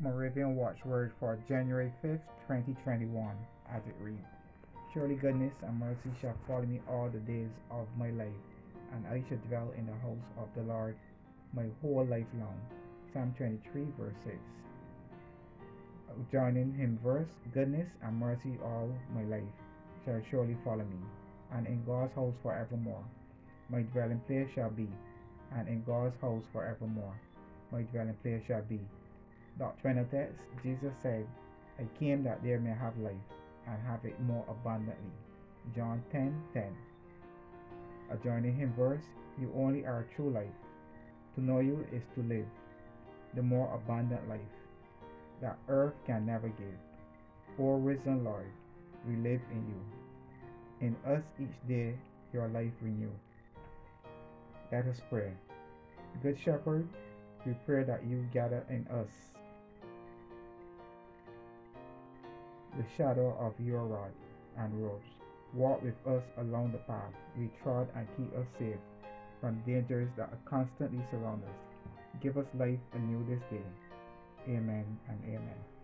Moravian Watchword for January 5th, 2021, as it reads Surely goodness and mercy shall follow me all the days of my life, and I shall dwell in the house of the Lord my whole life long. Psalm 23, verse 6. Joining hymn verse Goodness and mercy all my life shall surely follow me, and in God's house forevermore. My dwelling place shall be, and in God's house forevermore. My dwelling place shall be. Doctrinal text Jesus said, I came that there may have life, and have it more abundantly. John 10 10. Adjoining hymn verse, You only are true life. To know you is to live the more abundant life that earth can never give. O risen Lord, we live in you. In us each day your life renew. Let us pray. Good Shepherd, we pray that you gather in us the shadow of your rod and robes. Walk with us along the path we trod and keep us safe from dangers that constantly surround us. Give us life anew this day. Amen and amen.